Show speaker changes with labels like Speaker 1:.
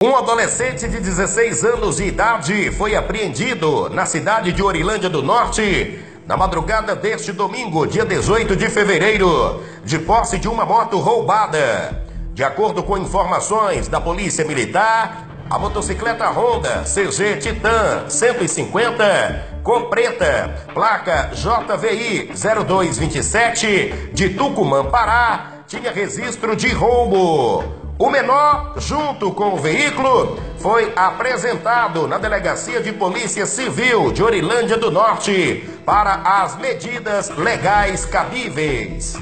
Speaker 1: Um adolescente de 16 anos de idade foi apreendido na cidade de Orilândia do Norte na madrugada deste domingo, dia 18 de fevereiro, de posse de uma moto roubada. De acordo com informações da Polícia Militar, a motocicleta Honda CG Titan 150, cor preta, placa JVI 0227 de Tucumã, Pará, tinha registro de roubo. O menor, junto com o veículo, foi apresentado na Delegacia de Polícia Civil de Orilândia do Norte para as medidas legais cabíveis.